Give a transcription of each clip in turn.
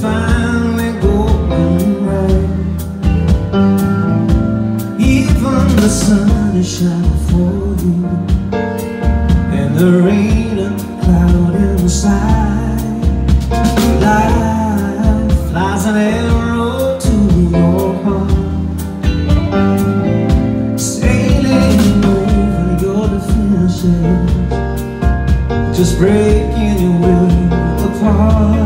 finally Even the sun is shining for you And cloud Life flies an arrow to your heart. Sailing over your defenses Just breaking your will apart.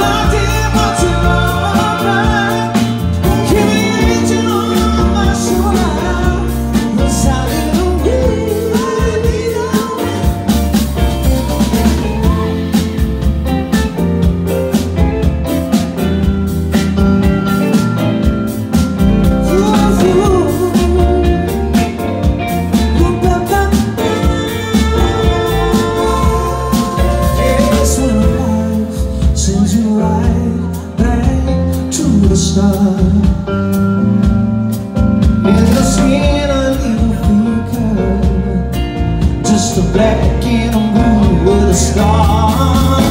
love. sun In the skin a little thicker Just a black and a blue with a star